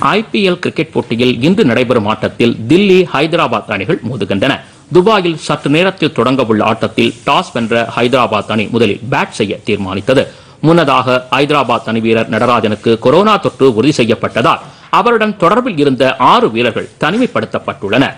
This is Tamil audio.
ஐபிஎல் கிரிக்கெட் போட்டியில் இன்று நடைபெறும் ஆட்டத்தில் தில்லி ஹைதராபாத் அணிகள் மோதுகின்றன. துபாயில் சற்று நேரத்தில் தொடங்கவுள்ள ஆட்டத்தில் டாஸ் வென்ற ஹைதராபாத் அணி முதலில் பேட் செய்ய தீர்மானித்தது. முன்னதாக ஹைதராபாத் அணி வீரர் நடராஜனுக்கு கொரோனா தொற்று உறுதி செய்யப்பட்டதால் அவருடன் தொடர்பில் இருந்த ஆறு வீரர்கள் தனிமைப்படுத்தப்பட்டுள்ளனர்.